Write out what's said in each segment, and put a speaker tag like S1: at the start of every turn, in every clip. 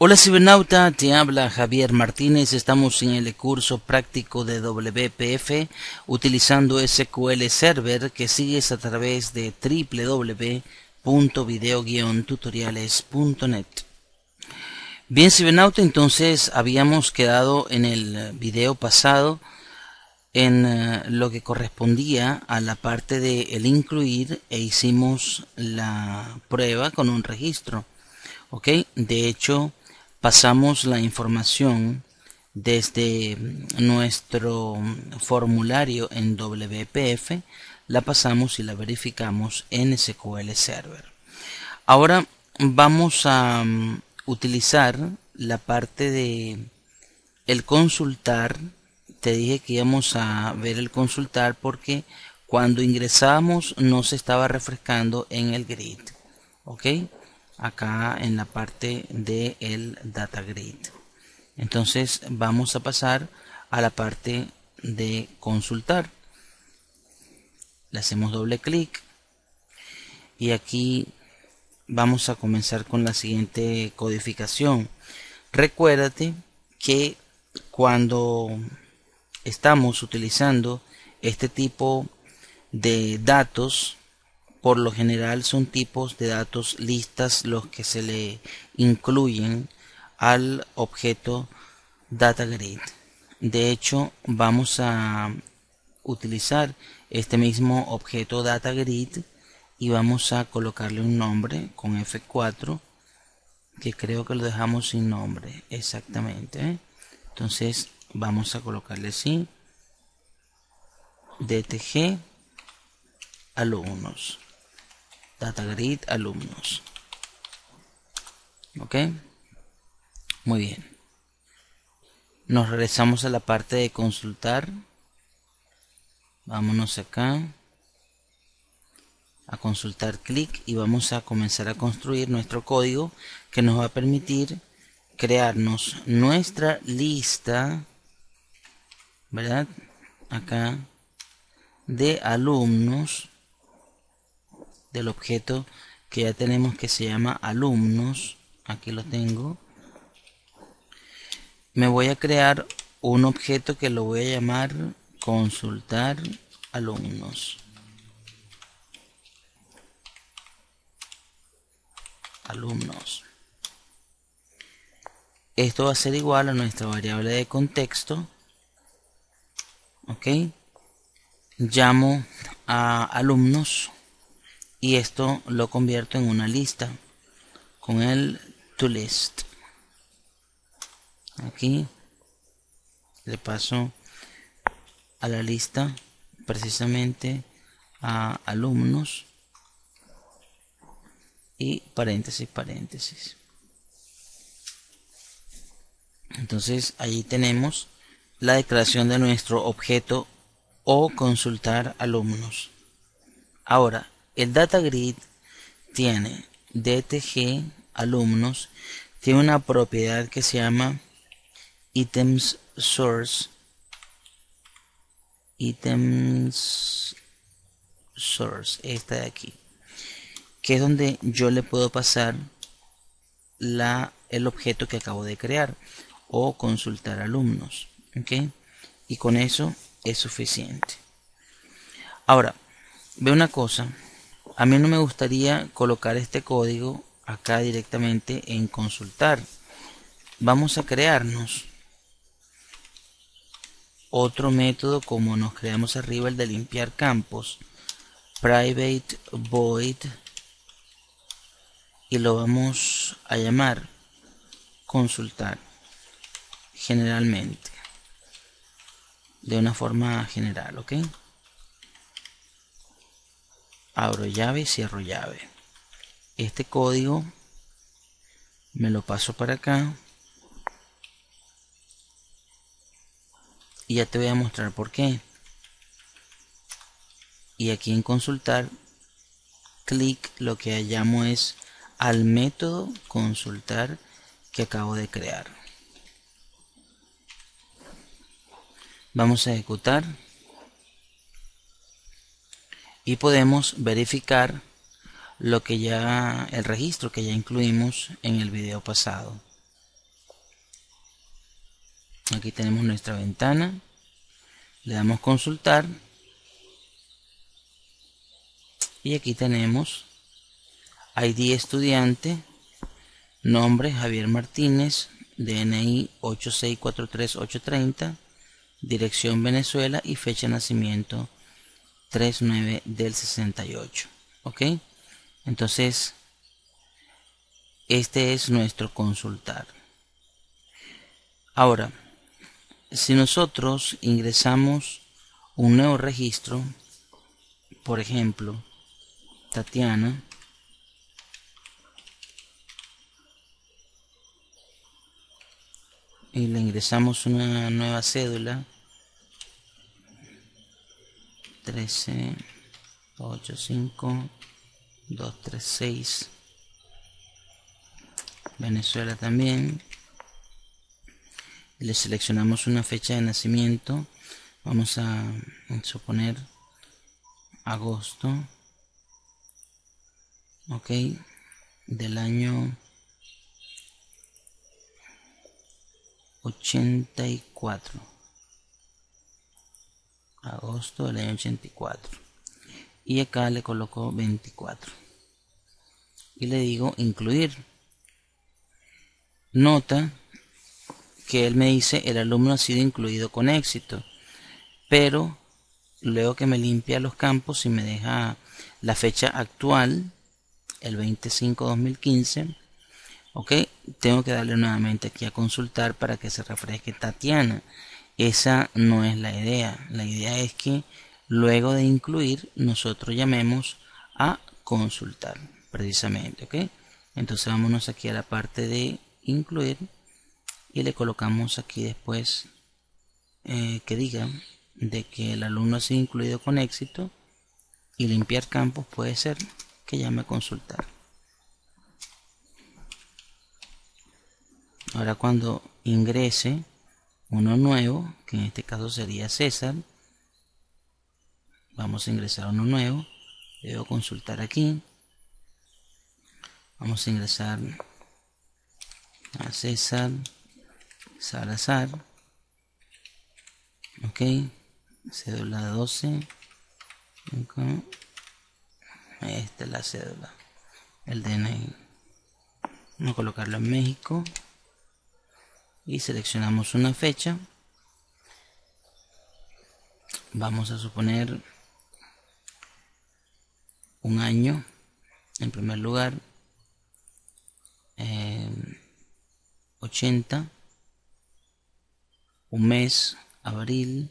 S1: Hola cibernauta, te habla Javier Martínez. Estamos en el curso práctico de WPF utilizando SQL Server que sigues a través de www.video-tutoriales.net. Bien cibernauta, entonces habíamos quedado en el video pasado en eh, lo que correspondía a la parte de el incluir e hicimos la prueba con un registro. ¿Ok? De hecho, pasamos la información desde nuestro formulario en WPF, la pasamos y la verificamos en SQL Server. Ahora vamos a um, utilizar la parte de el consultar. Te dije que íbamos a ver el consultar porque cuando ingresamos no se estaba refrescando en el grid. ¿Ok? Acá en la parte de el data grid. Entonces vamos a pasar a la parte de consultar. Le hacemos doble clic y aquí vamos a comenzar con la siguiente codificación. Recuérdate que cuando estamos utilizando este tipo de datos por lo general son tipos de datos listas los que se le incluyen al objeto DataGrid. De hecho, vamos a utilizar este mismo objeto DataGrid y vamos a colocarle un nombre con F4 que creo que lo dejamos sin nombre exactamente entonces vamos a colocarle así dtg alumnos DataGrid alumnos. ¿Ok? Muy bien. Nos regresamos a la parte de consultar. Vámonos acá. A consultar clic y vamos a comenzar a construir nuestro código que nos va a permitir crearnos nuestra lista, ¿verdad? Acá de alumnos del objeto que ya tenemos que se llama alumnos. Aquí lo tengo. Me voy a crear un objeto que lo voy a llamar consultar alumnos. Alumnos. Esto va a ser igual a nuestra variable de contexto. Ok. Llamo a alumnos y esto lo convierto en una lista con el toList aquí le paso a la lista precisamente a alumnos y paréntesis paréntesis. Entonces ahí tenemos la declaración de nuestro objeto o consultar alumnos. Ahora el data grid tiene DTG alumnos, tiene una propiedad que se llama items source items source esta de aquí que es donde yo le puedo pasar la, el objeto que acabo de crear o consultar alumnos ¿ok? y con eso es suficiente ahora ve una cosa a mí no me gustaría colocar este código acá directamente en consultar. Vamos a crearnos otro método como nos creamos arriba el de limpiar campos. Private void y lo vamos a llamar consultar generalmente de una forma general, ¿ok? Abro llave y cierro llave. Este código me lo paso para acá. Y ya te voy a mostrar por qué. Y aquí en consultar clic lo que llamo es al método consultar que acabo de crear. Vamos a ejecutar y podemos verificar lo que ya el registro que ya incluimos en el video pasado. Aquí tenemos nuestra ventana. Le damos consultar. Y aquí tenemos ID estudiante nombre Javier Martínez DNI 8643830 dirección Venezuela y fecha de nacimiento 39 del 68 ok entonces este es nuestro consultar. Ahora si nosotros ingresamos un nuevo registro por ejemplo Tatiana y le ingresamos una nueva cédula 13 85 236 Venezuela también. Le seleccionamos una fecha de nacimiento. Vamos a suponer agosto. Ok del año 84 agosto del año 84 y acá le coloco 24 y le digo incluir. Nota que él me dice el alumno ha sido incluido con éxito pero luego que me limpia los campos y me deja la fecha actual el 25 2015 ok tengo que darle nuevamente aquí a consultar para que se refresque Tatiana esa no es la idea. La idea es que luego de incluir nosotros llamemos a consultar precisamente. ¿ok? Entonces vámonos aquí a la parte de incluir y le colocamos aquí después eh, que diga de que el alumno ha sido incluido con éxito y limpiar campos puede ser que llame a consultar. Ahora cuando ingrese uno nuevo, que en este caso sería César. Vamos a ingresar uno nuevo. Debo consultar aquí. Vamos a ingresar a César Salazar. Ok. Cédula 12. Esta es la cédula. El DNI. Vamos a colocarlo en México y seleccionamos una fecha. Vamos a suponer un año en primer lugar 80 eh, un mes abril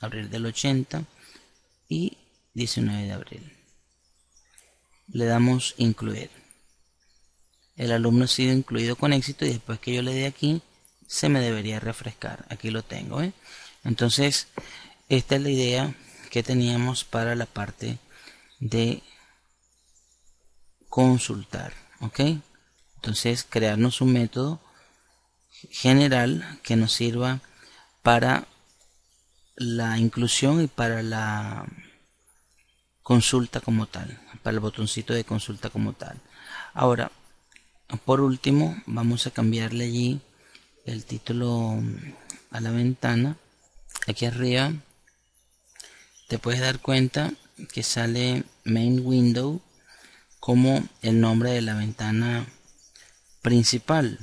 S1: abril del 80 y 19 de abril. Le damos incluir. El alumno ha sido incluido con éxito y después que yo le dé aquí se me debería refrescar. Aquí lo tengo. ¿eh? Entonces, esta es la idea que teníamos para la parte de consultar. ¿Ok? Entonces, crearnos un método general que nos sirva para la inclusión y para la consulta como tal, para el botoncito de consulta como tal. Ahora, por último, vamos a cambiarle allí el título a la ventana aquí arriba te puedes dar cuenta que sale main window como el nombre de la ventana principal.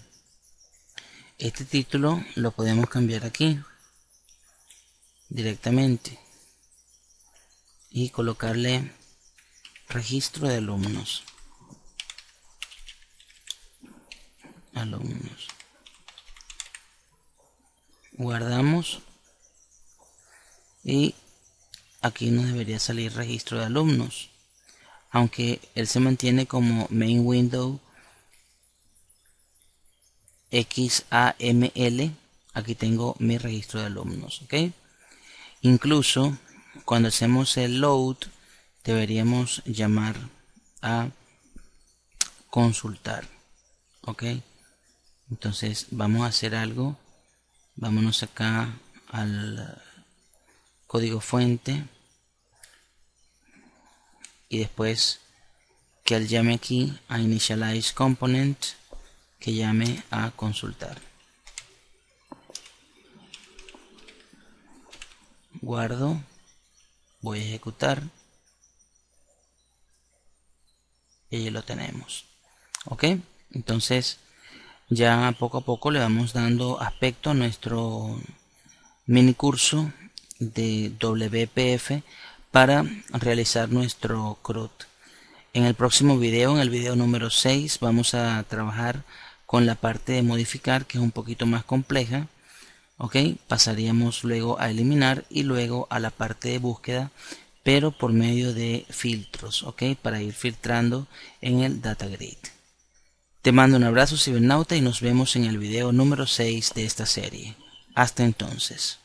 S1: Este título lo podemos cambiar aquí directamente y colocarle registro de alumnos. Alumnos guardamos y aquí nos debería salir registro de alumnos aunque él se mantiene como main window XAML aquí tengo mi registro de alumnos ok incluso cuando hacemos el load deberíamos llamar a consultar ok entonces vamos a hacer algo vámonos acá al código fuente. Y después que él llame aquí a initialize component que llame a consultar. Guardo. Voy a ejecutar. Y ahí lo tenemos. Ok entonces ya poco a poco le vamos dando aspecto a nuestro mini curso de WPF para realizar nuestro CRUD. En el próximo video, en el video número 6, vamos a trabajar con la parte de modificar que es un poquito más compleja. Ok, pasaríamos luego a eliminar y luego a la parte de búsqueda pero por medio de filtros, ok, para ir filtrando en el data grid. Te mando un abrazo cibernauta y nos vemos en el video número 6 de esta serie. Hasta entonces.